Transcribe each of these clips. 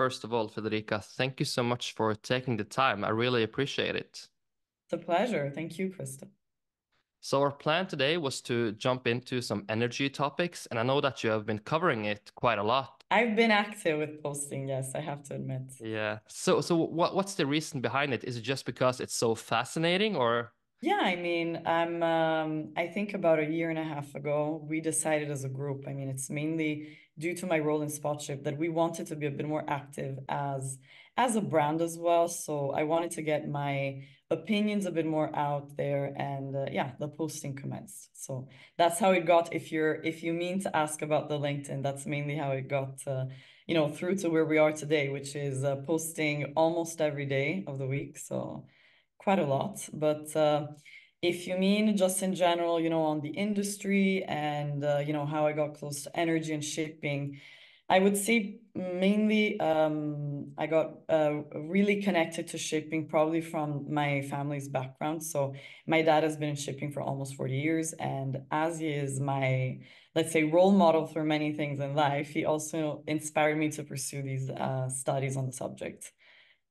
first of all, Federica, thank you so much for taking the time. I really appreciate it. It's a pleasure. Thank you, Krista. So our plan today was to jump into some energy topics, and I know that you have been covering it quite a lot. I've been active with posting, yes, I have to admit. Yeah. So so what what's the reason behind it? Is it just because it's so fascinating or yeah, I mean, I'm um, I think about a year and a half ago, we decided as a group, I mean, it's mainly due to my role in Spotship that we wanted to be a bit more active as as a brand as well. So I wanted to get my opinions a bit more out there and uh, yeah the posting commenced. So that's how it got. If you're if you mean to ask about the linkedin that's mainly how it got uh, you know through to where we are today which is uh, posting almost every day of the week. So quite a lot. But uh, if you mean just in general you know on the industry and uh, you know how i got close to energy and shipping I would say mainly um, I got uh, really connected to shipping probably from my family's background. So my dad has been in shipping for almost 40 years. And as he is my, let's say, role model for many things in life, he also inspired me to pursue these uh, studies on the subject.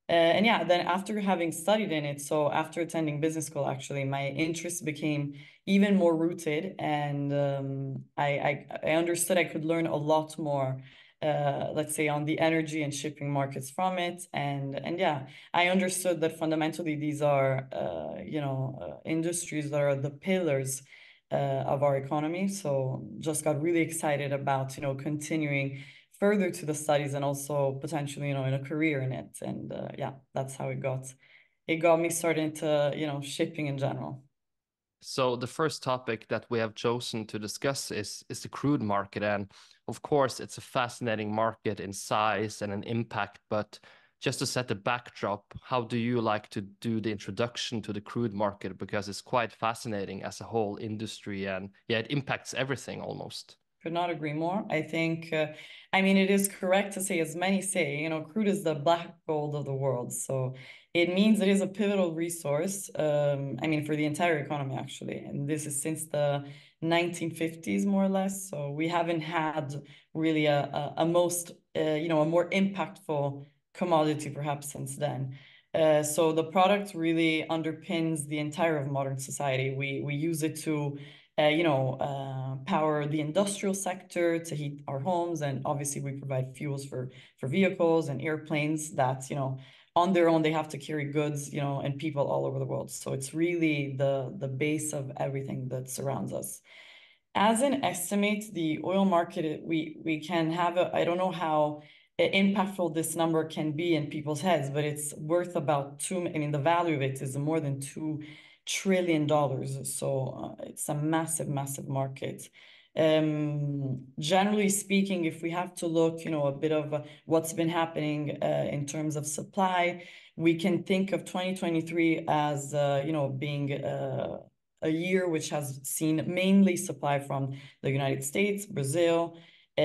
Uh, and yeah, then after having studied in it, so after attending business school, actually, my interest became even more rooted, and um, I, I I understood I could learn a lot more uh, let's say on the energy and shipping markets from it. And and yeah i understood that fundamentally these are uh, you know uh, industries that are the pillars uh, of our economy. So just got really excited about you know continuing further to the studies and also potentially you know in a career in it and uh, yeah that's how it got it got me started into you know shipping in general so the first topic that we have chosen to discuss is is the crude market, and of course it's a fascinating market in size and an impact. But just to set the backdrop, how do you like to do the introduction to the crude market because it's quite fascinating as a whole industry, and yeah, it impacts everything almost. Could not agree more. I think, uh, I mean, it is correct to say, as many say, you know, crude is the black gold of the world. So it means it is a pivotal resource, um, I mean, for the entire economy, actually. And this is since the 1950s, more or less. So we haven't had really a, a, a most, uh, you know, a more impactful commodity perhaps since then. Uh, so the product really underpins the entire of modern society. We we use it to uh, you know, uh, power the industrial sector to heat our homes, and obviously we provide fuels for for vehicles and airplanes that you know on their own they have to carry goods, you know, and people all over the world. So it's really the the base of everything that surrounds us. As an estimate, the oil market we we can have a I don't know how impactful this number can be in people's heads, but it's worth about two. I mean, the value of it is more than two trillion dollars. So uh, it's a massive, massive market. Um, generally speaking, if we have to look, you know, a bit of uh, what's been happening uh, in terms of supply, we can think of 2023 as, uh, you know, being uh, a year which has seen mainly supply from the United States, Brazil, uh,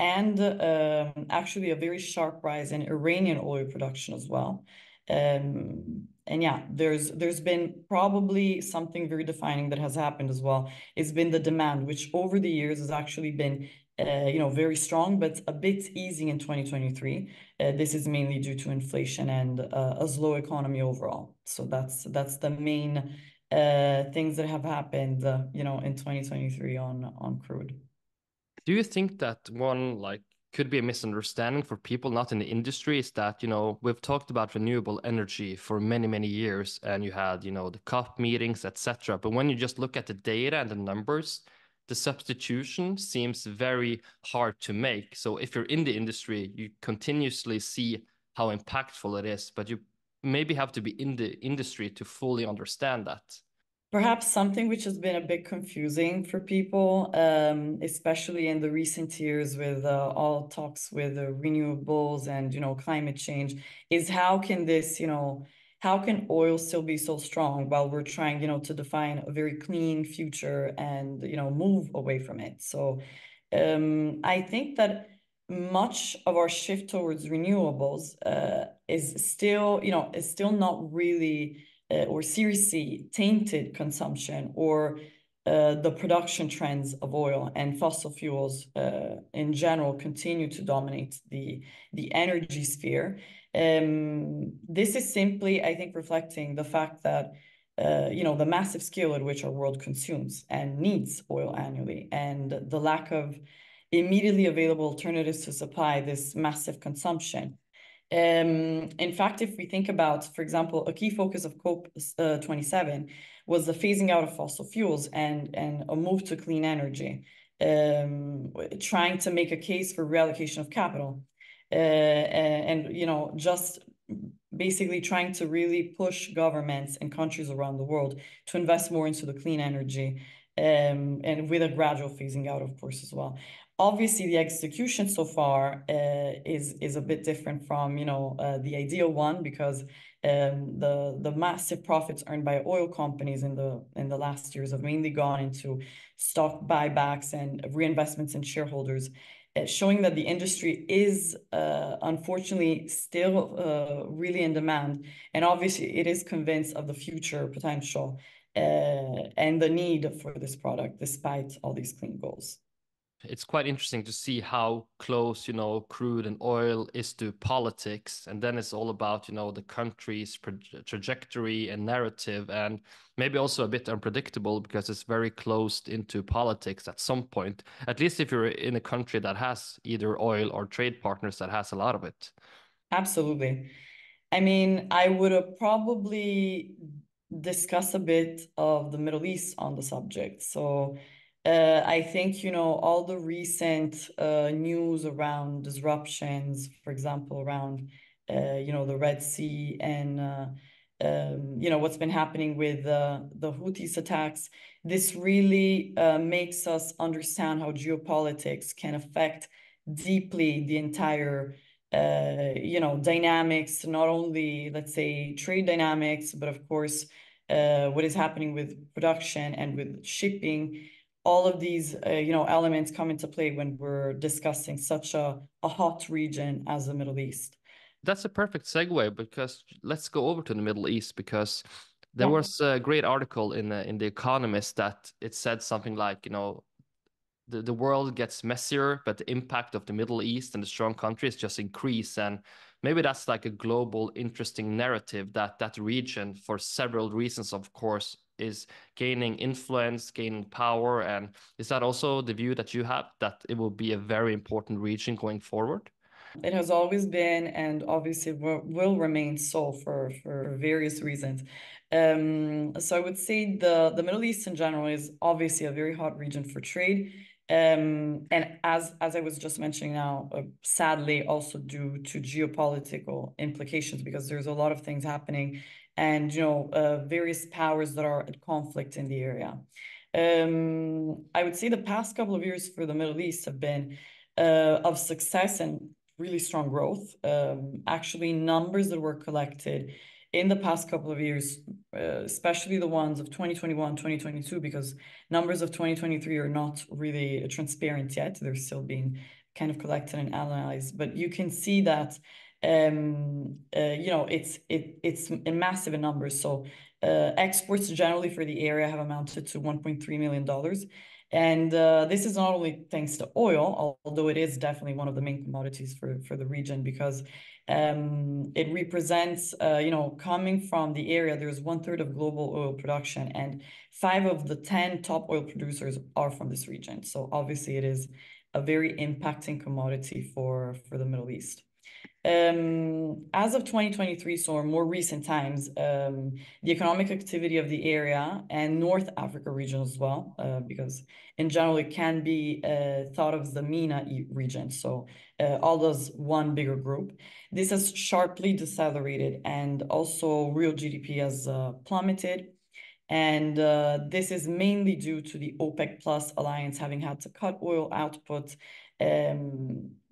and um, actually a very sharp rise in Iranian oil production as well. Um, and yeah, there's there's been probably something very defining that has happened as well. It's been the demand, which over the years has actually been uh, you know very strong, but a bit easing in 2023. Uh, this is mainly due to inflation and uh, a slow economy overall. So that's that's the main uh, things that have happened, uh, you know, in 2023 on on crude. Do you think that one like could be a misunderstanding for people not in the industry is that you know we've talked about renewable energy for many many years and you had you know the cop meetings etc but when you just look at the data and the numbers the substitution seems very hard to make. So if you're in the industry you continuously see how impactful it is but you maybe have to be in the industry to fully understand that Perhaps something which has been a bit confusing for people, um, especially in the recent years with uh, all talks with uh, renewables and you know climate change, is how can this you know how can oil still be so strong while we're trying you know to define a very clean future and you know move away from it. So um, I think that much of our shift towards renewables uh, is still you know is still not really or seriously tainted consumption or uh, the production trends of oil and fossil fuels uh, in general continue to dominate the the energy sphere. Um, this is simply, I think, reflecting the fact that uh, you know the massive scale at which our world consumes and needs oil annually, and the lack of immediately available alternatives to supply this massive consumption. Um, in fact, if we think about, for example, a key focus of COP27 uh, was the phasing out of fossil fuels and, and a move to clean energy, um, trying to make a case for reallocation of capital. Uh, and, you know, just basically trying to really push governments and countries around the world to invest more into the clean energy um, and with a gradual phasing out, of course, as well. Obviously, the execution so far uh, is is a bit different from you know uh, the ideal one because um, the the massive profits earned by oil companies in the in the last years have mainly gone into stock buybacks and reinvestments in shareholders, uh, showing that the industry is uh, unfortunately still uh, really in demand, and obviously it is convinced of the future potential uh, and the need for this product despite all these clean goals it's quite interesting to see how close you know crude and oil is to politics. And then it's all about you know the country's trajectory and narrative and maybe also a bit unpredictable because it's very closed into politics at some point at least if you're in a country that has either oil or trade partners that has a lot of it. Absolutely. I mean i would have probably discuss a bit of the middle east on the subject. So uh, I think, you know, all the recent uh, news around disruptions, for example, around, uh, you know, the Red Sea and, uh, um, you know, what's been happening with uh, the Houthis attacks, this really uh, makes us understand how geopolitics can affect deeply the entire, you know, dynamics, not only, let's say, trade dynamics, but of course, what is happening with production and with shipping all of these uh, you know elements come into play when we're discussing such a, a hot region as the middle east that's a perfect segue because let's go over to the middle east because there yeah. was a great article in the, in the economist that it said something like you know the, the world gets messier but the impact of the middle east and the strong countries just increase and maybe that's like a global interesting narrative that that region for several reasons of course is gaining influence, gaining power? And is that also the view that you have that it will be a very important region going forward? It has always been, and obviously will, remain so for, for various reasons. Um, so I would say the, the Middle East in general is obviously a very hot region for trade. Um, and as as I was just mentioning now, uh, sadly also due to geopolitical implications, because there's a lot of things happening and you know uh, various powers that are at conflict in the area. Um, I would say the past couple of years for the Middle East have been uh, of success and really strong growth. Um, actually, numbers that were collected in the past couple of years, uh, especially the ones of 2021, 2022, because numbers of 2023 are not really transparent yet. They're still being kind of collected and analyzed. But you can see that um, uh, you know, it's it it's massive in numbers. So uh, exports generally for the area have amounted to 1.3 million dollars. And uh, this is not only thanks to oil, although it is definitely one of the main commodities for, for the region because um, it represents, uh, you know, coming from the area, there's one third of global oil production and five of the 10 top oil producers are from this region. So obviously it is a very impacting commodity for, for the Middle East. Um, as of 2023, so more recent times, um, the economic activity of the area and North Africa region as well, uh, because in general it can be uh, thought of the MENA region, so uh, all those one bigger group. This has sharply decelerated and also real GDP has uh, plummeted. And uh, this is mainly due to the OPEC Plus alliance having had to cut oil output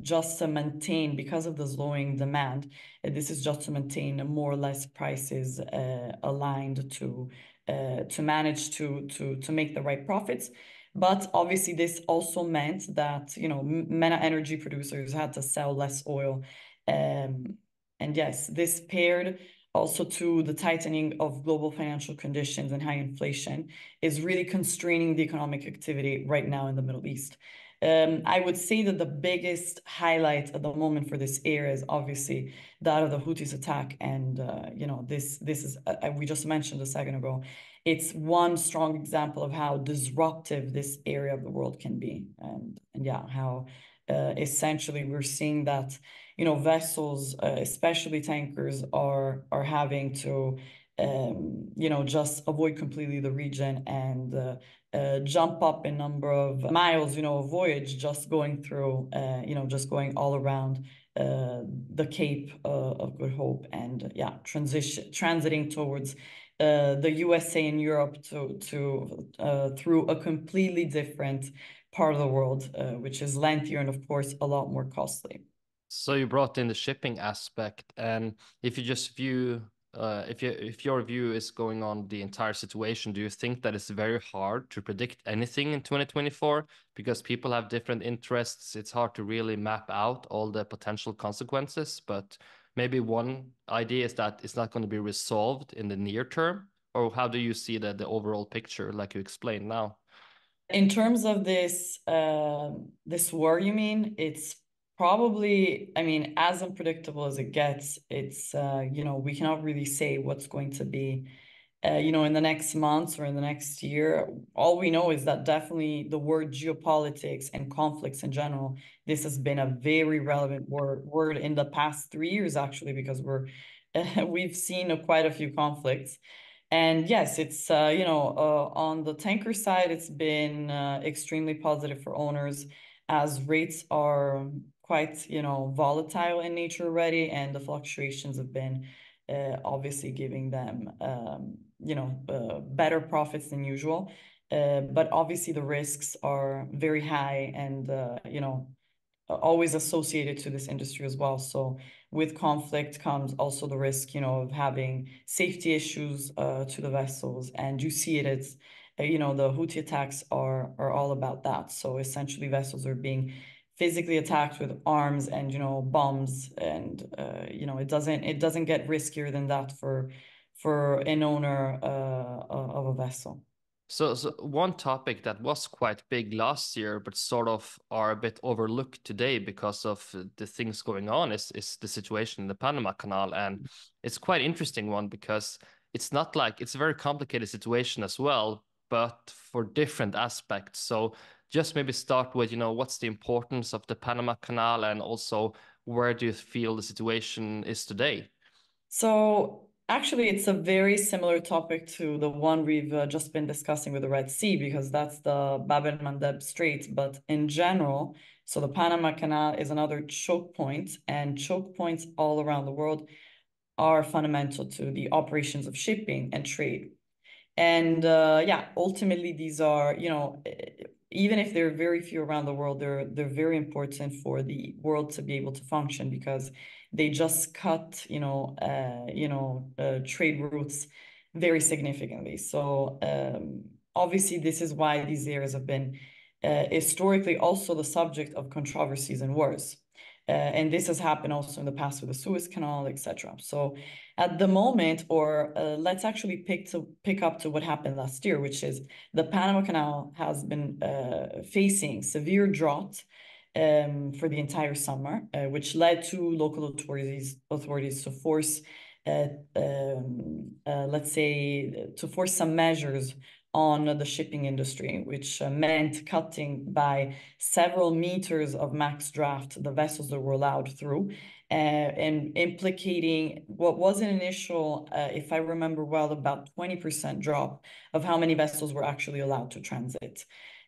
just to maintain, because of the slowing demand, uh, this is just to maintain more or less prices uh, aligned to uh, to manage to to to make the right profits. But obviously, this also meant that you know MENA energy producers had to sell less oil, um, and yes, this paired also to the tightening of global financial conditions and high inflation is really constraining the economic activity right now in the Middle East. Um, I would say that the biggest highlight at the moment for this area is obviously that of the Houthis attack, and uh, you know this this is uh, we just mentioned a second ago. It's one strong example of how disruptive this area of the world can be, and and yeah, how uh, essentially we're seeing that you know vessels, uh, especially tankers, are are having to um, you know just avoid completely the region and uh, uh, jump up in number of miles, you know, a voyage just going through, uh, you know, just going all around uh, the Cape uh, of Good Hope and yeah, transition transiting towards uh, the USA and Europe to to uh, through a completely different part of the world, which is lengthier and of course a lot more costly. So you brought in the shipping aspect, and if you just view uh, if you if your view is going on the entire situation, do you think that it's very hard to predict anything in 2024 because people have different interests? It's hard to really map out all the potential consequences. But maybe one idea is that it's not going to be resolved in the near term. Or how do you see the the overall picture, like you explained now? In terms of this uh, this war, you mean it's probably i mean as unpredictable as it gets it's uh, you know we cannot really say what's going to be uh, you know in the next months or in the next year. All we know is that definitely the word geopolitics and conflicts in general this has been a very relevant word word in the past three years actually because we're uh, we've seen a, quite a few conflicts. And yes it's uh, you know uh, on the tanker side it's been uh, extremely positive for owners as rates are quite, you know, volatile in nature already, and the fluctuations have been uh, obviously giving them, um, you know, uh, better profits than usual. Uh, but obviously the risks are very high and, uh, you know, always associated to this industry as well. So with conflict comes also the risk, you know, of having safety issues uh, to the vessels. And you see it as, uh, you know, the Houthi attacks are are all about that. So essentially vessels are being physically attacked with arms and you know bombs and uh, you know it doesn't it doesn't get riskier than that for for an owner uh, of a vessel. So, so one topic that was quite big last year but sort of are a bit overlooked today because of the things going on is is the situation in the panama canal. And it's quite interesting one because it's not like it's a very complicated situation as well but for different aspects. So just maybe start with, you know, what's the importance of the Panama Canal and also where do you feel the situation is today? So actually, it's a very similar topic to the one we've uh, just been discussing with the Red Sea because that's the Bab el-Mandeb Strait. But in general, so the Panama Canal is another choke point, and choke points all around the world are fundamental to the operations of shipping and trade. And uh, yeah, ultimately, these are, you know, even if there are very few around the world, they're they're very important for the world to be able to function because they just cut, you know, uh, you know, uh, trade routes very significantly. So um, obviously, this is why these areas have been uh, historically also the subject of controversies and wars. Uh, and this has happened also in the past with the Suez Canal, etc. So at the moment, or uh, let's actually pick to pick up to what happened last year, which is the Panama Canal has been uh, facing severe drought um, for the entire summer, uh, which led to local authorities authorities to force, uh, um, uh, let's say, to force some measures on the shipping industry, which uh, meant cutting by several meters of max draft the vessels that were allowed through, uh, and implicating what was an initial, uh, if I remember well, about 20% drop of how many vessels were actually allowed to transit.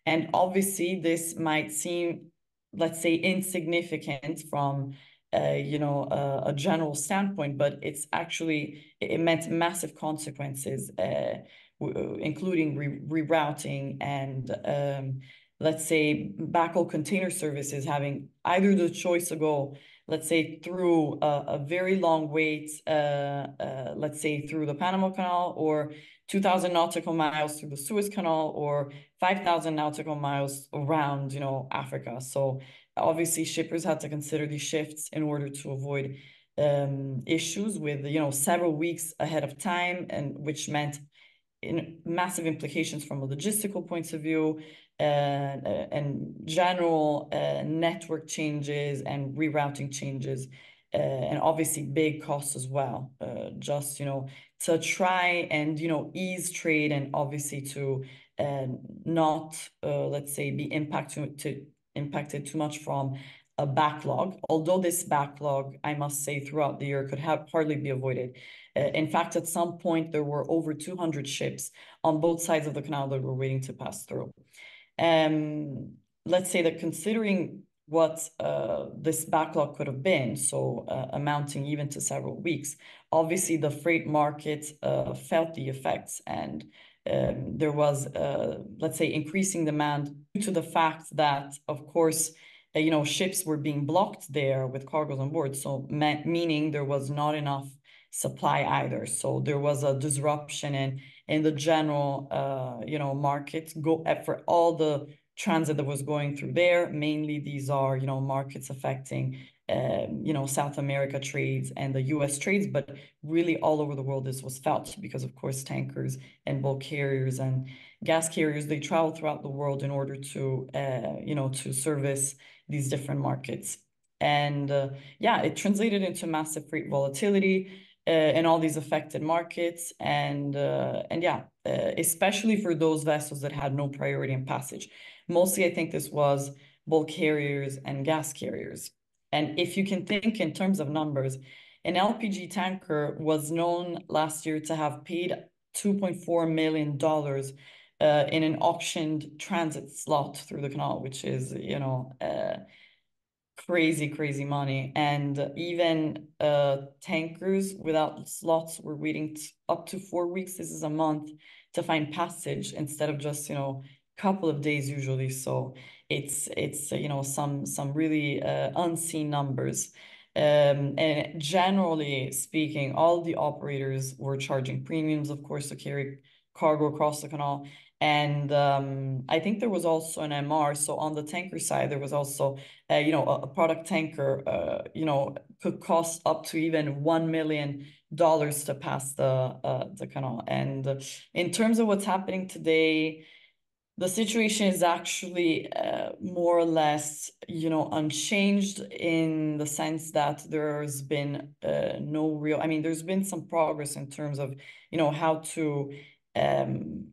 And obviously, this might seem, let's say, insignificant from uh, you know, uh, a general standpoint, but it's actually, it meant massive consequences uh, including re rerouting and um, let's say backhaul container services having either the choice to go let's say through a, a very long wait uh, uh, let's say through the panama canal or 2000 nautical miles through the suez canal or 5000 nautical miles around you know africa. So obviously shippers had to consider these shifts in order to avoid um, issues with you know several weeks ahead of time, and which meant in massive implications from a logistical point of view, uh, and general uh, network changes and rerouting changes, uh, and obviously big costs as well. Uh, just you know to try and you know ease trade and obviously to uh, not uh, let's say be impacted to impacted too much from a backlog, although this backlog, I must say, throughout the year could have hardly be avoided. Uh, in fact, at some point, there were over 200 ships on both sides of the canal that were waiting to pass through. Um, let's say that considering what uh, this backlog could have been, so uh, amounting even to several weeks, obviously the freight market uh, felt the effects and um, there was, uh, let's say, increasing demand due to the fact that, of course, uh, you know, ships were being blocked there with cargoes on board. So meaning there was not enough supply either. So there was a disruption in in the general, uh, you know, market go uh, for all the transit that was going through there. Mainly, these are you know markets affecting um, you know, South America trades and the US trades, but really all over the world this was felt because of course tankers and bulk carriers and gas carriers, they travel throughout the world in order to, uh, you know, to service these different markets. And uh, yeah, it translated into massive freight volatility in all these affected markets. And, uh, and yeah, uh, especially for those vessels that had no priority in passage. Mostly, I think this was bulk carriers and gas carriers. And if you can think in terms of numbers, an LPG tanker was known last year to have paid $2.4 million uh, in an auctioned transit slot through the canal, which is, you know, uh, crazy, crazy money. And even uh, tankers without slots were waiting up to four weeks. This is a month to find passage instead of just, you know, a couple of days usually. So it's it's you know some some really uh, unseen numbers. Um, and generally speaking, all the operators were charging premiums, of course, to carry cargo across the canal. And um, I think there was also an MR. So on the tanker side, there was also, uh, you know, a, a product tanker, uh, you know, could cost up to even one million dollars to pass the uh, the canal. And in terms of what's happening today, the situation is actually uh, more or less, you know, unchanged in the sense that there's been uh, no real. I mean, there's been some progress in terms of, you know, how to, um,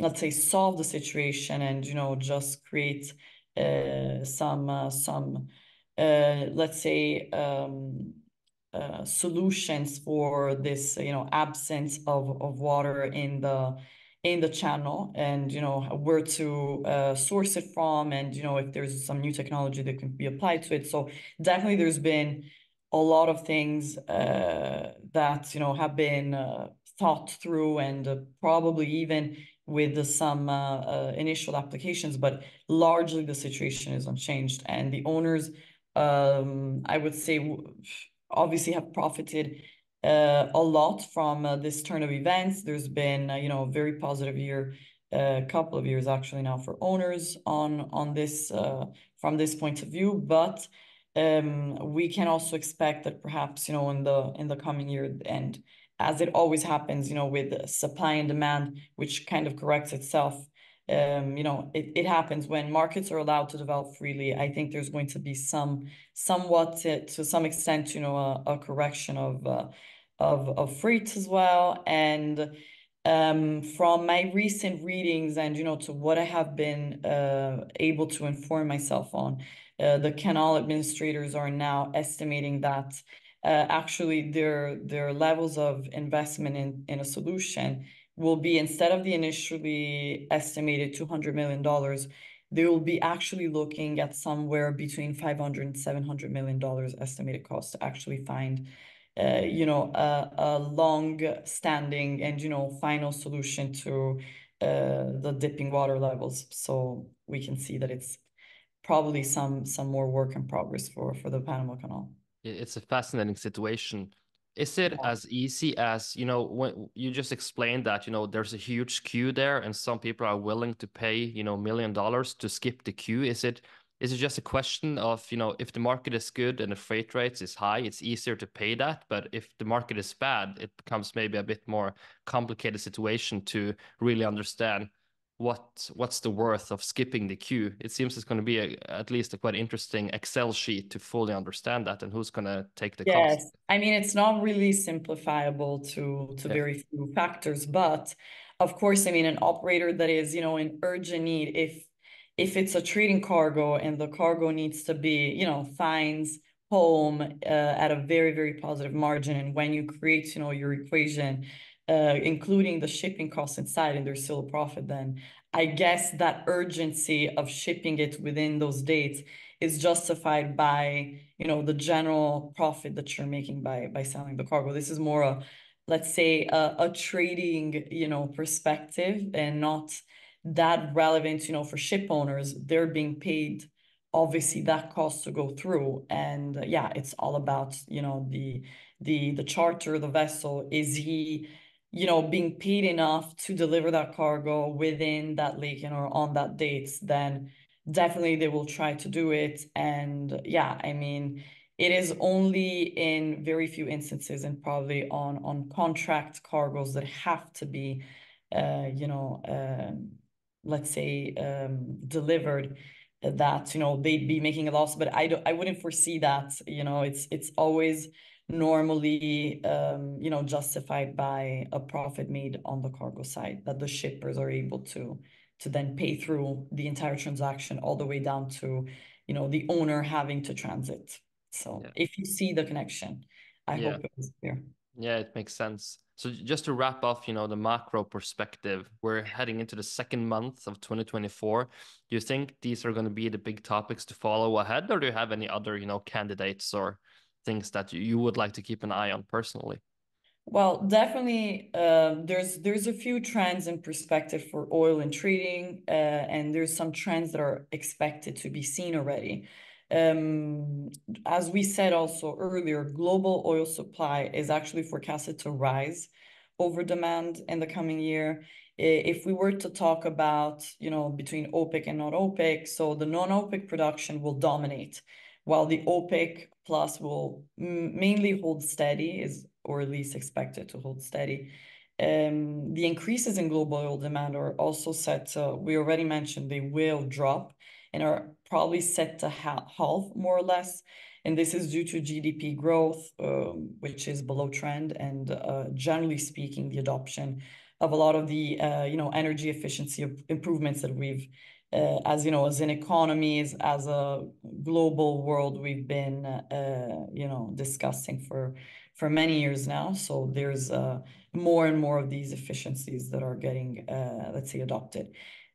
let's say, solve the situation and you know just create uh, some uh, some, uh, let's say. Um, uh, solutions for this, you know, absence of, of water in the in the channel and you know where to uh, source it from and you know if there's some new technology that can be applied to it so definitely there's been a lot of things uh, that you know have been thought through and probably even with some uh, uh, initial applications but largely the situation is unchanged and the owners um, i would say obviously have profited uh, a lot from uh, this turn of events. There's been, uh, you know, a very positive year, a couple of years actually now for owners on on this from this point of view. But um, we can also expect that perhaps, you know, in the in the coming year and as it always happens, you know, with supply and demand, which kind of corrects itself. Um, you know, it, it happens when markets are allowed to develop freely. I think there's going to be some, somewhat to, to some extent, you know, a, a correction of uh, of, of freight as well. And um, from my recent readings and, you know, to what I have been uh, able to inform myself on, uh, the canal administrators are now estimating that uh, actually their their levels of investment in, in a solution will be instead of the initially estimated $200 million, they will be actually looking at somewhere between 500 and 700 million dollars estimated cost to actually find uh, you know, a, a long-standing and, you know, final solution to uh, the dipping water levels. So we can see that it's probably some some more work in progress for for the Panama Canal. It's a fascinating situation. Is it as easy as you know when you just explained that you know there's a huge queue there and some people are willing to pay you know million dollars to skip the queue? Is it is it just a question of you know if the market is good and the freight rates is high it's easier to pay that but if the market is bad it becomes maybe a bit more complicated situation to really understand what what's the worth of skipping the queue it seems it's going to be a, at least a quite interesting excel sheet to fully understand that and who's going to take the yes. cost i mean it's not really simplifiable to to yeah. very few factors but of course i mean an operator that is you know in urgent need if if it's a trading cargo and the cargo needs to be, you know, finds home uh, at a very, very positive margin. And when you create, you know, your equation, uh, including the shipping costs inside and there's still a profit, then I guess that urgency of shipping it within those dates is justified by, you know, the general profit that you're making by by selling the cargo. This is more a, let's say, a, a trading, you know, perspective and not that relevant, you know, for ship owners, they're being paid obviously that cost to go through. And uh, yeah, it's all about, you know, the the the charter, the vessel, is he, you know, being paid enough to deliver that cargo within that lake or on that date, then definitely they will try to do it. And yeah, I mean, it is only in very few instances and probably on on contract cargoes that have to be uh, you know, um, let's say um, delivered that you know they'd be making a loss but i don't i wouldn't foresee that you know it's it's always normally um, you know justified by a profit made on the cargo side that the shippers are able to to then pay through the entire transaction all the way down to you know the owner having to transit so yeah. if you see the connection i yeah. hope it was clear yeah it makes sense so just to wrap off, you know, the macro perspective, we're heading into the second month of 2024. Do you think these are going to be the big topics to follow ahead, or do you have any other, you know, candidates or things that you would like to keep an eye on personally? Well, definitely, uh, there's there's a few trends in perspective for oil and trading, uh, and there's some trends that are expected to be seen already. Um, as we said also earlier, global oil supply is actually forecasted to rise over demand in the coming year. If we were to talk about, you know, between OPEC and non-OPEC, so the non-OPEC production will dominate, while the OPEC plus will mainly hold steady, is or at least expected to hold steady. Um, the increases in global oil demand are also set to, we already mentioned, they will drop and are probably set to halve more or less. And this is due to GDP growth, um, which is below trend, and uh, generally speaking, the adoption of a lot of the uh, you know energy efficiency improvements that we've, uh, as you know, as an economies, as a global world, we've been uh, you know discussing for for many years now. So there's uh, more and more of these efficiencies that are getting, uh, let's say, adopted.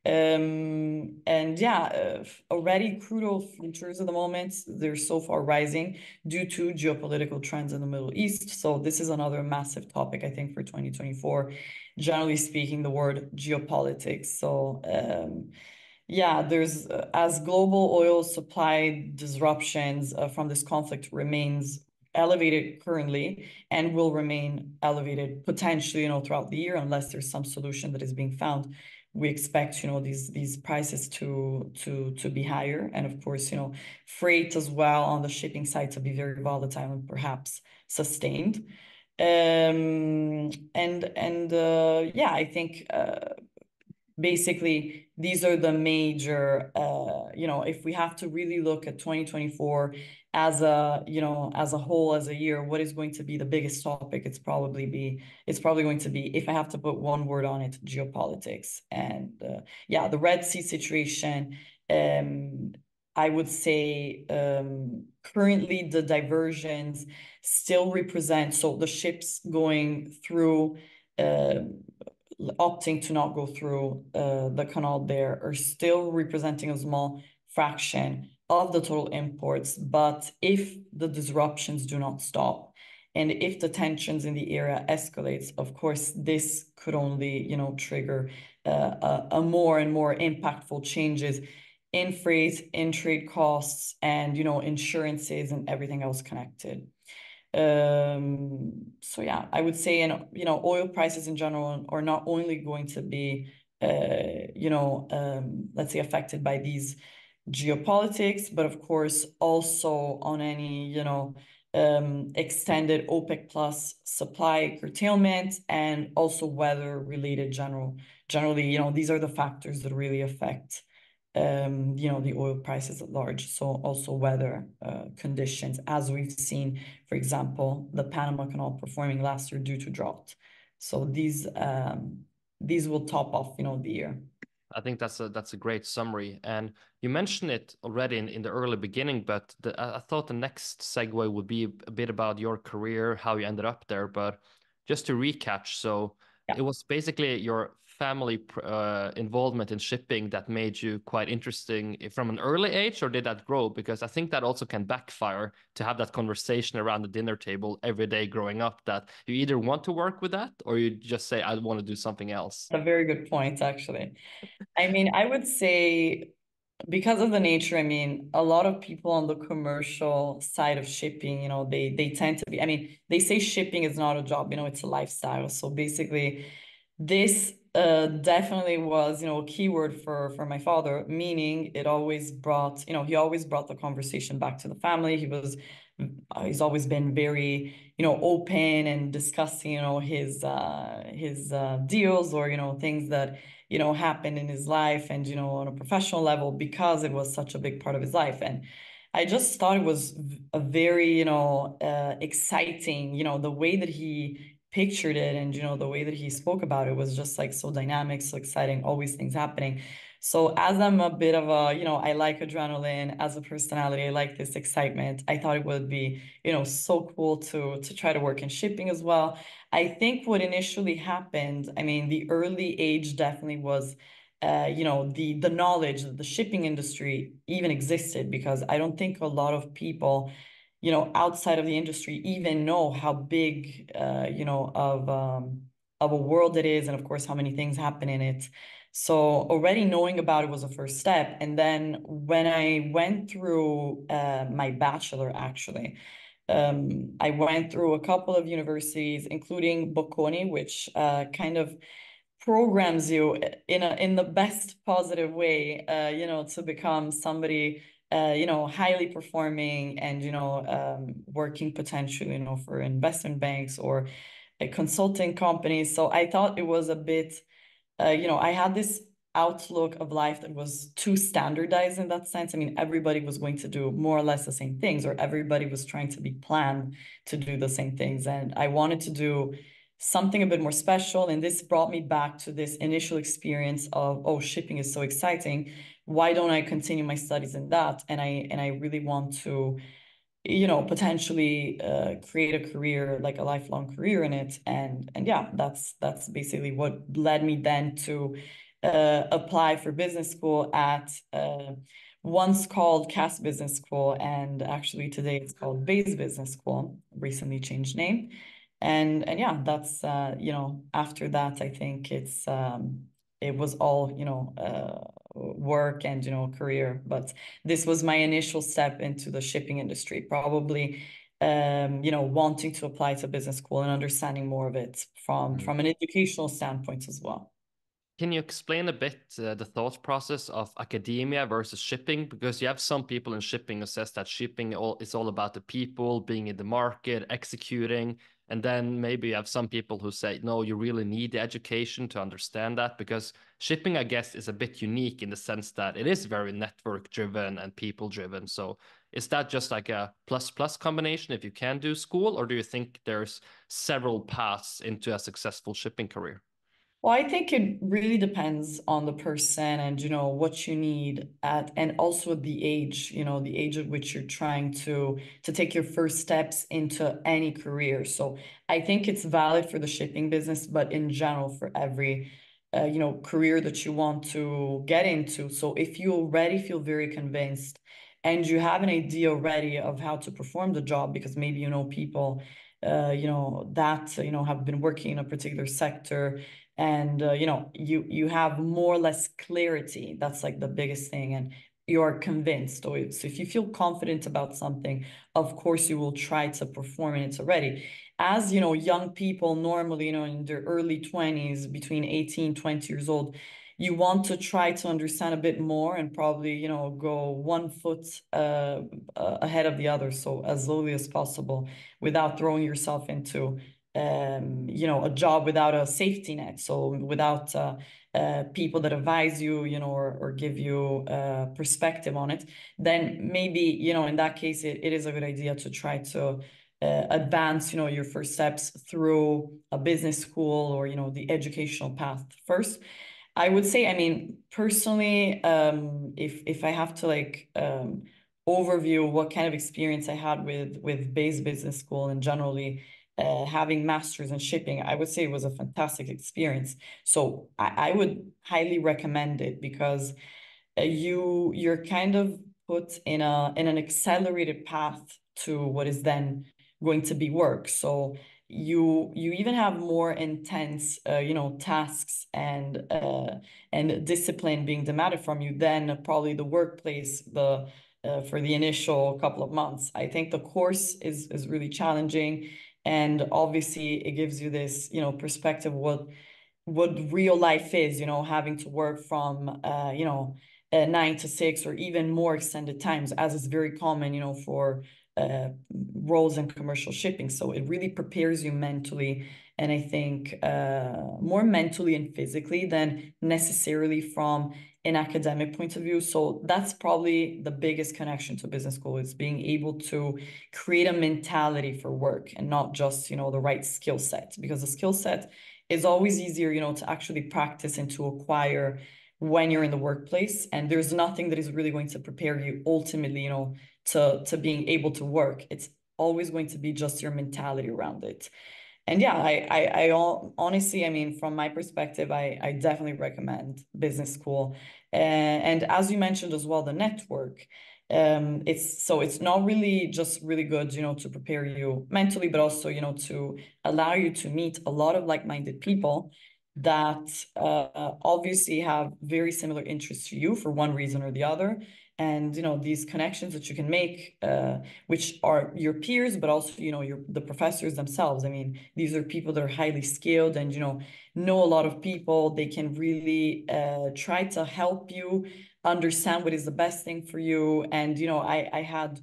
Um, and yeah, uh, already crude oil futures at the moment, they're so far rising due to geopolitical trends in the Middle East. So this is another massive topic, I think, for 2024. Generally speaking, the word geopolitics. So um, yeah, there's uh, as global oil supply disruptions uh, from this conflict remains elevated currently and will remain elevated potentially, you know, throughout the year unless there's some solution that is being found. We expect you know these these prices to to to be higher and of course you know freight as well on the shipping side to be very volatile and perhaps sustained. Um and and uh yeah i think uh basically these are the major uh you know if we have to really look at 2024 as a you know as a whole as a year what is going to be the biggest topic? It's probably be it's probably going to be if i have to put one word on it geopolitics. And uh, yeah the red sea situation um i would say um currently the diversions still represent so the ships going through uh, opting to not go through uh, the canal there are still representing a small fraction of the total imports. But if the disruptions do not stop, and if the tensions in the area escalates, of course, this could only, you know, trigger uh, a, a, more and more impactful changes in freight, in trade costs, and you know, insurances and everything else connected. Um, so yeah, I would say, and you know, oil prices in general are not only going to be, uh, you know, um, let's say affected by these geopolitics, but of course also on any, you know, um, extended OPEC plus supply curtailment and also weather related general generally, you know, these are the factors that really affect um, you know, the oil prices at large. So also weather uh, conditions, as we've seen, for example, the Panama Canal performing last year due to drought. So these um, these will top off, you know, the year. I think that's a that's a great summary. And you mentioned it already in, in the early beginning, but the, I thought the next segue would be a bit about your career, how you ended up there. But just to recap, so yeah. it was basically your family uh, involvement in shipping that made you quite interesting from an early age, or did that grow? Because I think that also can backfire to have that conversation around the dinner table every day growing up. That you either want to work with that, or you just say, "I want to do something else." A very good point, actually. I mean, I would say because of the nature i mean a lot of people on the commercial side of shipping you know they they tend to be i mean they say shipping is not a job you know it's a lifestyle so basically this uh, definitely was, you know, a keyword for for my father. Meaning, it always brought, you know, he always brought the conversation back to the family. He was, uh, he's always been very, you know, open and discussing, you know, his uh, his uh, deals or you know things that you know happened in his life and you know on a professional level because it was such a big part of his life and. I just thought it was a very, you know, uh, exciting, you know, the way that he pictured it and you know the way that he spoke about it was just like so dynamic so exciting always things happening. So as i'm a bit of a you know i like adrenaline as a personality i like this excitement. I thought it would be you know so cool to to try to work in shipping as well. I think what initially happened i mean the early age definitely was uh, you know the the knowledge that the shipping industry even existed because i don't think a lot of people you know, outside of the industry even know how big, uh, you know, of um, of a world it is, and of course how many things happen in it. So already knowing about it was a first step. And then when I went through uh, my bachelor, actually, um, I went through a couple of universities, including Bocconi, which uh, kind of programs you in a in the best positive way, uh, you know, to become somebody uh, you know, highly performing and, you know, um, working potentially, you know, for investment banks or a consulting companies. So I thought it was a bit, uh, you know, I had this outlook of life that was too standardized in that sense. I mean, everybody was going to do more or less the same things, or everybody was trying to be planned to do the same things. And I wanted to do something a bit more special. And this brought me back to this initial experience of, oh, shipping is so exciting why don't I continue my studies in that? And I and I really want to, you know, potentially uh, create a career, like a lifelong career in it. And and yeah, that's that's basically what led me then to uh, apply for business school at uh, once called Cass Business School, and actually today it's called Bayes Business School. Recently changed name, and and yeah, that's uh, you know after that I think it's um, it was all you know uh, work and you know career but this was my initial step into the shipping industry probably um, you know wanting to apply to business school and understanding more of it from mm-hmm. from an educational standpoint as well can you explain a bit uh, the thought process of academia versus shipping? Because you have some people in shipping who says that shipping all, is all about the people being in the market, executing, and then maybe you have some people who say, no, you really need the education to understand that because shipping, I guess, is a bit unique in the sense that it is very network driven and people driven. So is that just like a plus plus combination if you can do school, or do you think there's several paths into a successful shipping career? Well, I think it really depends on the person and you know what you need at and also the age, you know, the age at which you're trying to to take your first steps into any career. So I think it's valid for the shipping business, but in general for every uh, you know career that you want to get into. So if you already feel very convinced and you have an idea already of how to perform the job because maybe you know people uh, you know that you know have been working in a particular sector and uh, you know you you have more or less clarity. That's like the biggest thing and you're convinced or so if you feel confident about something of course you will try to perform in it already. As you know young people normally you know in their early 20s between 18 20 years old you want to try to understand a bit more and probably you know go one foot uh, ahead of the other so as slowly as possible without throwing yourself into um, you know a job without a safety net. So without uh, uh, people that advise you you know or, or give you uh, perspective on it then maybe you know in that case it, it is a good idea to try to uh, advance you know your first steps through a business school or you know the educational path first. I would say i mean personally um, if if i have to like um, overview what kind of experience i had with with Bayes business school and generally uh, having masters in shipping i would say it was a fantastic experience. So i, I would highly recommend it because uh, you you're kind of put in a in an accelerated path to what is then going to be work. So you you even have more intense uh, you know tasks and uh, and discipline being demanded from you than probably the workplace the uh, for the initial couple of months. I think the course is is really challenging and obviously it gives you this you know perspective what what real life is you know having to work from uh, you know uh, nine to six or even more extended times as is very common you know for uh, roles in commercial shipping. So it really prepares you mentally and i think uh, more mentally and physically than necessarily from an academic point of view. So that's probably the biggest connection to business school is being able to create a mentality for work and not just, you know, the right skill set because the skill set is always easier, you know, to actually practice and to acquire when you're in the workplace. And there's nothing that is really going to prepare you ultimately, you know, to, to being able to work. It's always going to be just your mentality around it and yeah, I, I, I honestly, I mean, from my perspective, I, I definitely recommend business school. Uh, and as you mentioned as well, the network, um, it's so it's not really just really good, you know, to prepare you mentally, but also, you know, to allow you to meet a lot of like-minded people that uh, obviously have very similar interests to you for one reason or the other and you know these connections that you can make uh, which are your peers but also you know your the professors themselves. I mean these are people that are highly skilled and you know know a lot of people. They can really uh, try to help you understand what is the best thing for you. And you know i i had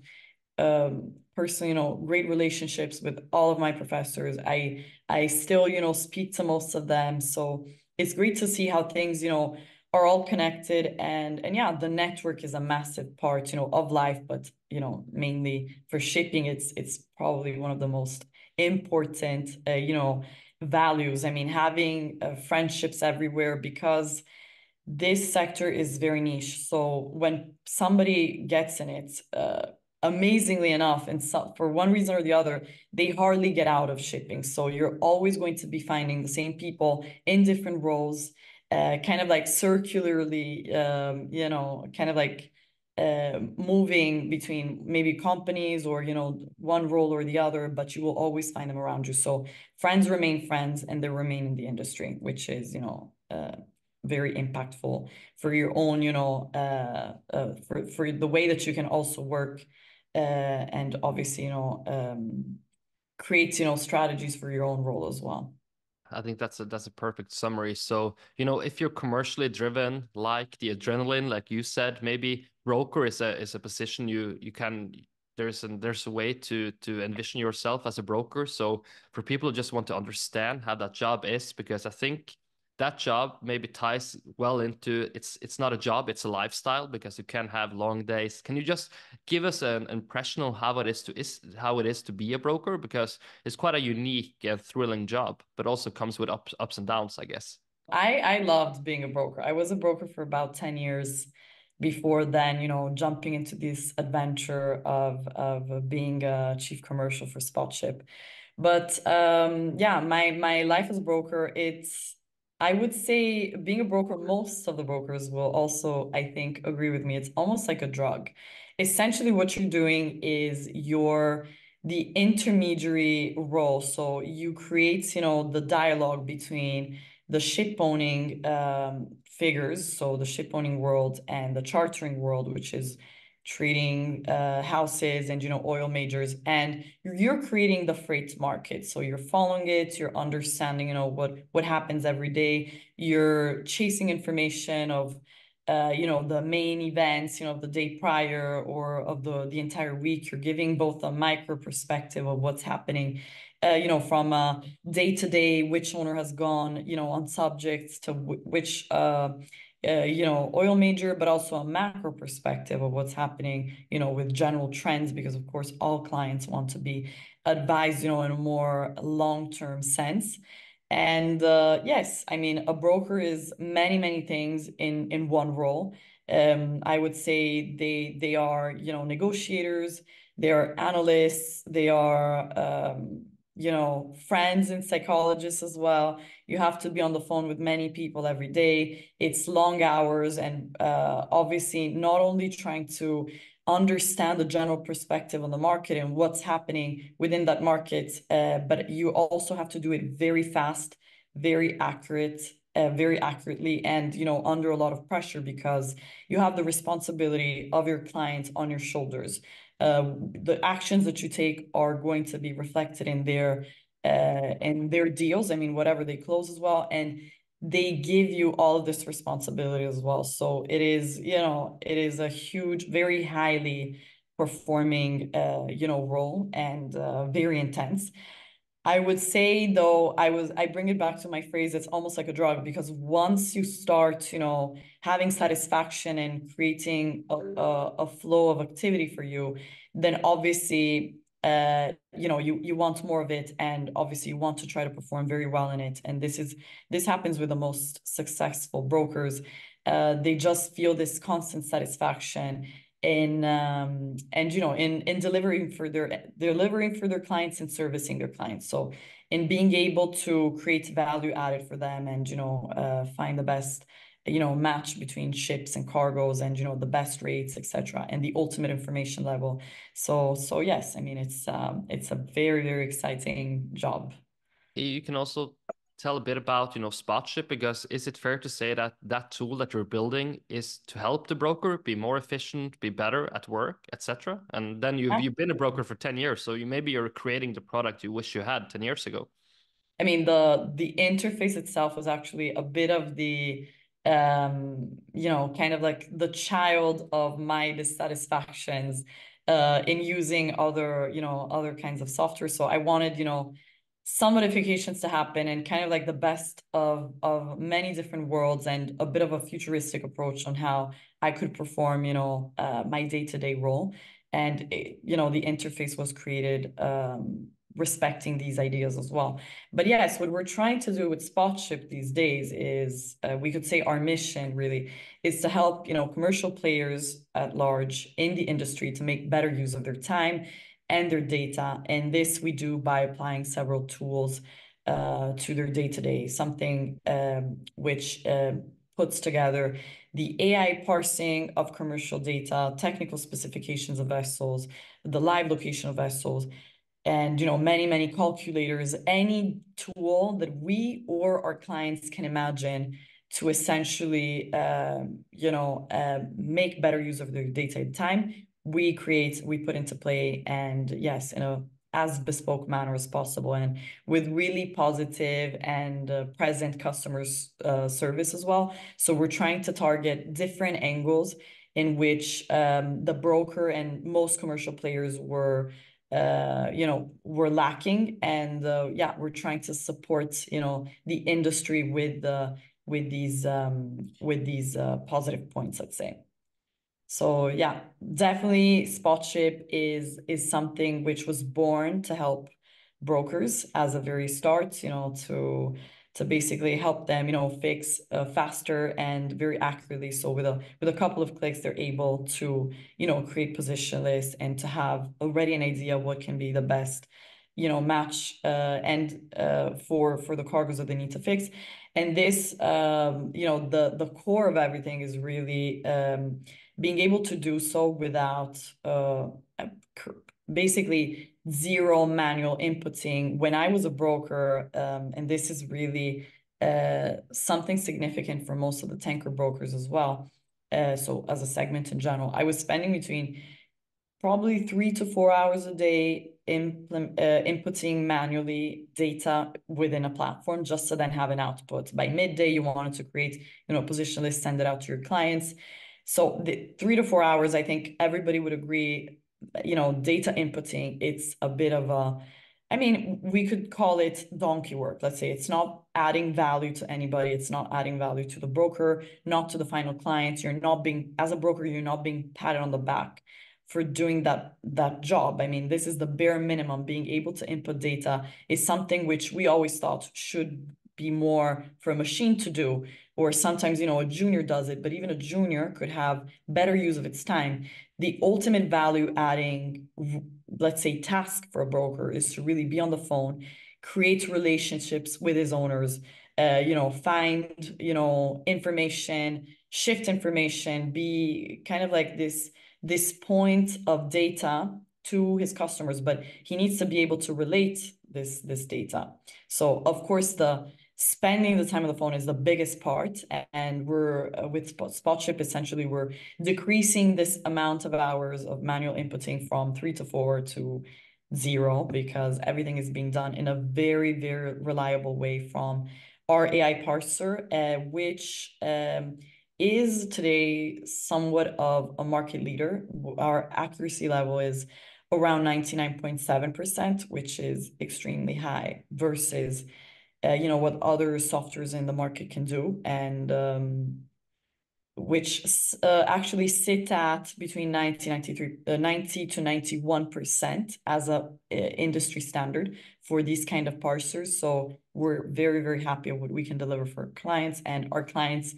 um personally you know great relationships with all of my professors. I i still you know speak to most of them. So it's great to see how things you know are all connected and and yeah the network is a massive part you know of life but you know mainly for shipping it's it's probably one of the most important uh, you know values. I mean having uh, friendships everywhere because this sector is very niche. So when somebody gets in it uh, amazingly enough and so, for one reason or the other they hardly get out of shipping. So you're always going to be finding the same people in different roles uh, kind of like circularly, um, you know, kind of like uh, moving between maybe companies or, you know, one role or the other, but you will always find them around you. So friends remain friends and they remain in the industry, which is, you know, uh, very impactful for your own, you know, uh, uh, for, for the way that you can also work uh, and obviously, you know, um, create, you know, strategies for your own role as well. I think that's a that's a perfect summary. So, you know, if you're commercially driven, like the adrenaline, like you said, maybe broker is a is a position you you can there's a there's a way to to envision yourself as a broker. So for people who just want to understand how that job is, because I think that job maybe ties well into it's it's not a job it's a lifestyle because you can have long days. Can you just give us an impression on how it is to is how it is to be a broker? Because it's quite a unique and thrilling job but also comes with ups ups and downs i guess. I i loved being a broker. I was a broker for about 10 years before then you know jumping into this adventure of of being a chief commercial for spotship. But um yeah my my life as a broker it's I would say being a broker, most of the brokers will also, I think, agree with me. It's almost like a drug. Essentially, what you're doing is you're the intermediary role. So you create, you know, the dialogue between the ship owning um, figures, so the ship owning world and the chartering world, which is trading uh, houses and you know oil majors and you're, creating the freight market. So you're following it you're understanding you know what what happens every day. You're chasing information of uh, you know the main events you know of the day prior or of the the entire week. You're giving both a micro perspective of what's happening uh, you know from uh, day to day which owner has gone you know on subjects to which uh, uh, you know, oil major, but also a macro perspective of what's happening, you know, with general trends, because of course all clients want to be advised, you know, in a more long-term sense. And uh, yes, I mean, a broker is many, many things in in one role. Um, I would say they they are, you know, negotiators, they are analysts, they are um, you know, friends and psychologists as well. You have to be on the phone with many people every day. It's long hours, and uh, obviously, not only trying to understand the general perspective on the market and what's happening within that market, uh, but you also have to do it very fast, very accurate, uh, very accurately and you know under a lot of pressure because you have the responsibility of your clients on your shoulders the actions that you take are going to be reflected in their uh, in their deals. I mean, whatever they close as well, and they give you all of this responsibility as well. So it is, you know, it is a huge, very highly performing, uh, you know, role and uh, very intense. I would say though, I was I bring it back to my phrase, it's almost like a drug because once you start, you know, having satisfaction and creating a, a, a flow of activity for you, then obviously uh, you know, you you want more of it, and obviously you want to try to perform very well in it. And this is this happens with the most successful brokers. Uh, they just feel this constant satisfaction in um, and you know in in delivering for their delivering for their clients and servicing their clients so in being able to create value added for them and you know uh, find the best you know match between ships and cargoes and you know the best rates etc and the ultimate information level so so yes i mean it's um it's a very very exciting job you can also tell a bit about, you know, Spotship? Because is it fair to say that that tool that you're building is to help the broker be more efficient, be better at work, etc.? And then you've you've been a broker for 10 years, so you maybe you're creating the product you wish you had 10 years ago. I mean, the the interface itself was actually a bit of the um, you know, kind of like the child of my dissatisfactions uh, in using other, you know, other kinds of software. So I wanted, you know, some modifications to happen and kind of like the best of of many different worlds and a bit of a futuristic approach on how I could perform, you know, uh, my day-to-day role. And it, you know, the interface was created um, respecting these ideas as well. But yes, what we're trying to do with Spotship these days is uh, we could say our mission really is to help, you know, commercial players at large in the industry to make better use of their time and their data. And this we do by applying several tools uh, to their day-to-day, something um, which uh, puts together the AI parsing of commercial data, technical specifications of vessels, the live location of vessels, and you know many many calculators any tool that we or our clients can imagine to essentially uh, you know uh, make better use of their data time we create, we put into play, and yes, in a as bespoke manner as possible, and with really positive and uh, present customers uh, service as well. So we're trying to target different angles in which um, the broker and most commercial players were. Uh, you know, were lacking, and uh, yeah, we're trying to support you know the industry with the with these um, with these uh, positive points. Let's say. So yeah, definitely Spotship is is something which was born to help brokers as a very start, you know, to to basically help them, you know, fix uh, faster and very accurately. So with a with a couple of clicks, they're able to, you know, create position lists and to have already an idea what can be the best, you know, match uh, and uh, for for the cargoes that they need to fix. And this, um, you know, the the core of everything is really um, being able to do so without uh, basically zero manual inputting. When I was a broker, um, and this is really uh, something significant for most of the tanker brokers as well, uh, so as a segment in general, I was spending between probably three to four hours a day implement, uh, inputting manually data within a platform just to then have an output. By midday, you wanted to create, you know, position list, send it out to your clients. So the three to four hours, I think everybody would agree, you know, data inputting, it's a bit of a, I mean, we could call it donkey work. Let's say it's not adding value to anybody. It's not adding value to the broker, not to the final clients. You're not being, as a broker, you're not being patted on the back for doing that that job. I mean, this is the bare minimum. Being able to input data is something which we always thought should be more for a machine to do or sometimes you know a junior does it but even a junior could have better use of its time the ultimate value adding let's say task for a broker is to really be on the phone create relationships with his owners uh, you know find you know information shift information be kind of like this this point of data to his customers, but he needs to be able to relate this this data. So of course the spending the time on the phone is the biggest part and we're uh, with spotship essentially we're decreasing this amount of hours of manual inputting from three to four to zero because everything is being done in a very very reliable way from our ai parser uh, which um, is today somewhat of a market leader. Our accuracy level is around 99.7%, which is extremely high versus, uh, you know, what other softwares in the market can do. And um, which uh, actually sit at between 90, 93, uh, 90 to 91% as a uh, industry standard for these kind of parsers. So we're very, very happy with what we can deliver for clients and our clients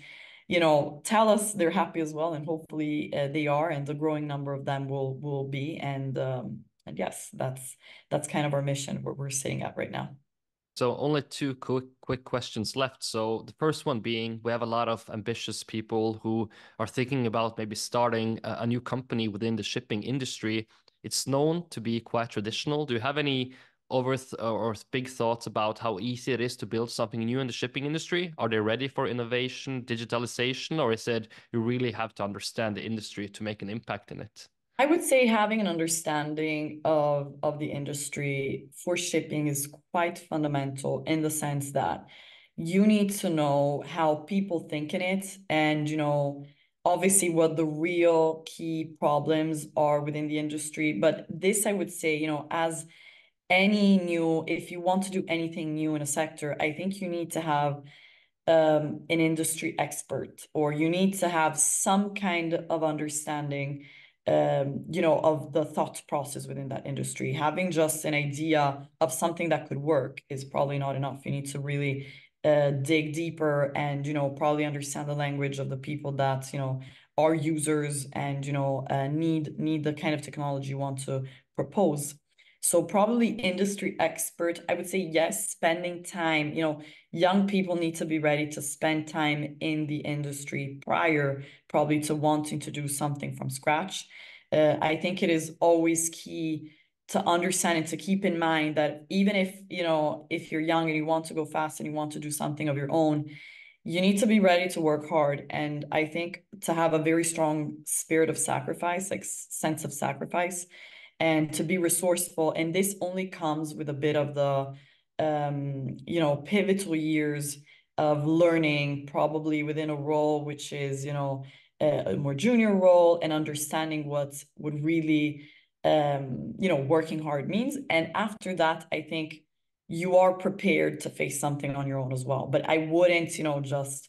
you know, tell us they're happy as well, and hopefully uh, they are, and a growing number of them will will be. And um, and yes, that's that's kind of our mission where we're sitting at right now. So only two quick quick questions left. So the first one being, we have a lot of ambitious people who are thinking about maybe starting a, a new company within the shipping industry. It's known to be quite traditional. Do you have any over or big thoughts about how easy it is to build something new in the shipping industry? Are they ready for innovation, digitalization, or is it you really have to understand the industry to make an impact in it? I would say having an understanding of, of the industry for shipping is quite fundamental in the sense that you need to know how people think in it and, you know, obviously what the real key problems are within the industry. But this, I would say, you know, as any new, if you want to do anything new in a sector, I think you need to have um, an industry expert or you need to have some kind of understanding um, you know, of the thought process within that industry. Having just an idea of something that could work is probably not enough. You need to really uh, dig deeper and, you know, probably understand the language of the people that, you know, are users and, you know, uh, need need the kind of technology you want to propose. So probably industry expert, I would say yes, spending time, you know, young people need to be ready to spend time in the industry prior probably to wanting to do something from scratch. Uh, I think it is always key to understand and to keep in mind that even if, you know, if you're young and you want to go fast and you want to do something of your own, you need to be ready to work hard. And I think to have a very strong spirit of sacrifice, like sense of sacrifice, and to be resourceful. And this only comes with a bit of the, um, you know, pivotal years of learning, probably within a role which is, you know, a, a more junior role and understanding what would really, um, you know, working hard means. And after that, I think you are prepared to face something on your own as well. But I wouldn't, you know, just,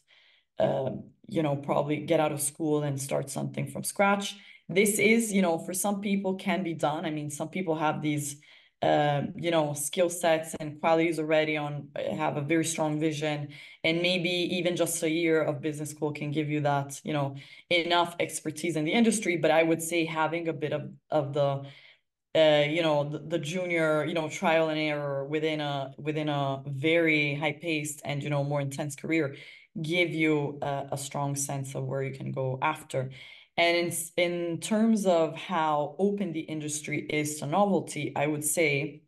um, you know, probably get out of school and start something from scratch this is, you know, for some people can be done. I mean, some people have these, um, you know, skill sets and qualities already on, have a very strong vision. And maybe even just a year of business school can give you that, you know, enough expertise in the industry. But I would say having a bit of, of the, uh, you know the, the, junior you know trial and error within a within a very high paced and you know more intense career give you a, a strong sense of where you can go after and in, in terms of how open the industry is to novelty, I would say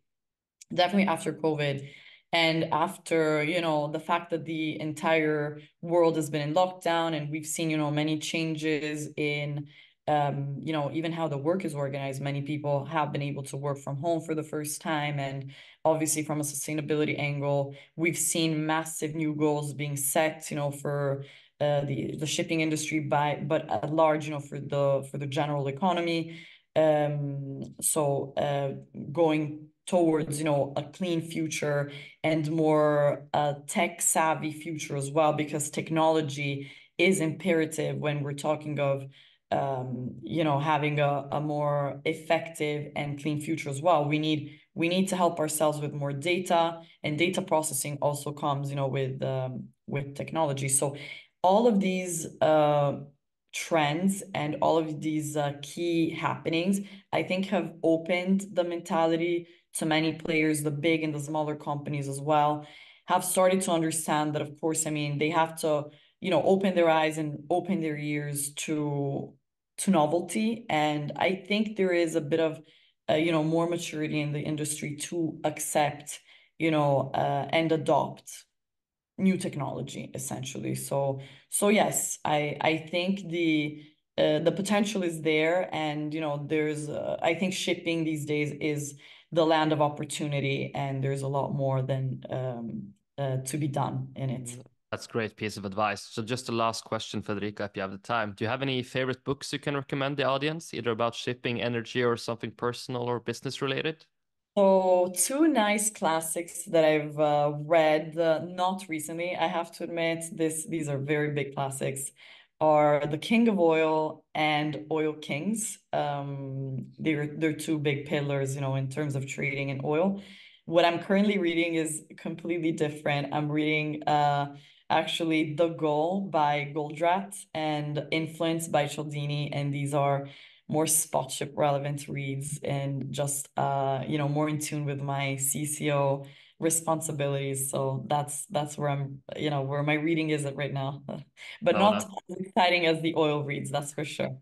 definitely after COVID, and after you know the fact that the entire world has been in lockdown and we've seen you know many changes in um, you know even how the work is organized many people have been able to work from home for the first time. And obviously from a sustainability angle we've seen massive new goals being set you know for uh, the the shipping industry by but at large you know for the for the general economy. Um so uh going towards you know a clean future and more uh, tech savvy future as well because technology is imperative when we're talking of um, you know having a, a more effective and clean future as well. We need we need to help ourselves with more data and data processing also comes you know with um, with technology. So all of these uh, trends and all of these uh, key happenings i think have opened the mentality to many players, the big and the smaller companies as well, have started to understand that, of course, I mean, they have to, you know, open their eyes and open their ears to to novelty. And I think there is a bit of, uh, you know, more maturity in the industry to accept, you know, uh, and adopt new technology essentially. So, so yes, I I think the uh, the potential is there, and you know, there's uh, I think shipping these days is the land of opportunity, and there's a lot more than um, uh, to be done in it. That's great piece of advice. So just a last question, Federica, if you have the time. Do you have any favorite books you can recommend the audience, either about shipping, energy, or something personal or business related? So two nice classics that I've uh, read, uh, not recently, I have to admit, this these are very big classics are The King of Oil and Oil Kings. Um, they're they're two big pillars, you know, in terms of trading in oil. What I'm currently reading is completely different. I'm reading uh, actually The Goal by Goldratt and Influence by Cialdini, and these are more spot ship relevant reads and just uh, you know more in tune with my CCO responsibilities. So that's that's where I'm, you know, where my reading is at right now, but oh, not as exciting as the oil reads. That's for sure.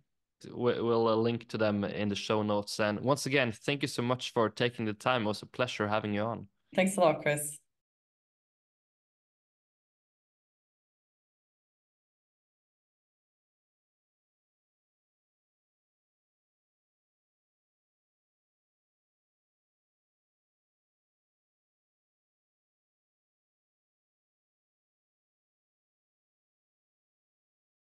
We'll uh, link to them in the show notes. And once again, thank you so much for taking the time. It was a pleasure having you on. Thanks a lot, Chris.